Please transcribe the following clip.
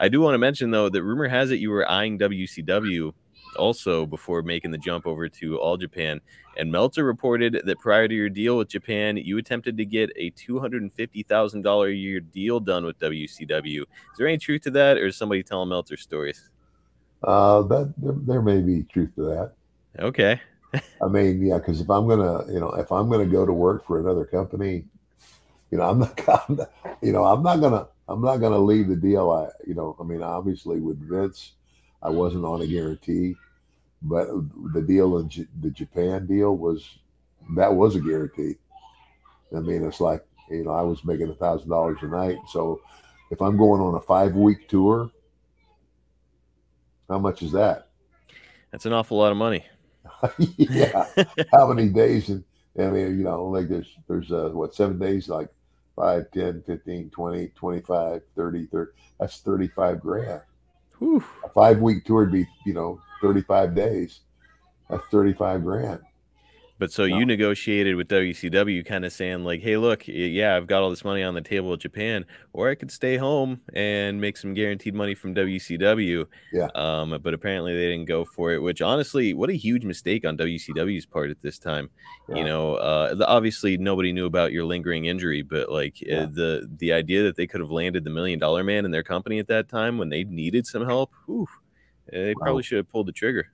I do want to mention though that rumor has it you were eyeing WCW also before making the jump over to All Japan. And Meltzer reported that prior to your deal with Japan, you attempted to get a $250,000 a year deal done with WCW. Is there any truth to that, or is somebody telling Meltzer stories? Uh, that there, there may be truth to that. Okay. I mean, yeah, because if I'm gonna, you know, if I'm gonna go to work for another company, you know, I'm not, I'm not, you know, I'm not gonna, I'm not gonna leave the deal. I, you know, I mean, obviously with Vince, I wasn't on a guarantee, but the deal in J- the Japan deal was that was a guarantee. I mean, it's like you know, I was making a thousand dollars a night, so if I'm going on a five week tour, how much is that? That's an awful lot of money. yeah. How many days? And I mean, you know, like there's, there's, uh, what, seven days, like 5, 10, 15, 20, 25, 30, 30. That's 35 grand. Whew. A five week tour would be, you know, 35 days. That's 35 grand. But so No. you negotiated with WCW, kind of saying like, "Hey, look, yeah, I've got all this money on the table with Japan, or I could stay home and make some guaranteed money from WCW." Yeah. Um, but apparently they didn't go for it. Which honestly, what a huge mistake on WCW's part at this time. Yeah. You know, uh, the, obviously nobody knew about your lingering injury, but like uh, the the idea that they could have landed the million dollar man in their company at that time when they needed some help, whew, they Wow. probably should have pulled the trigger.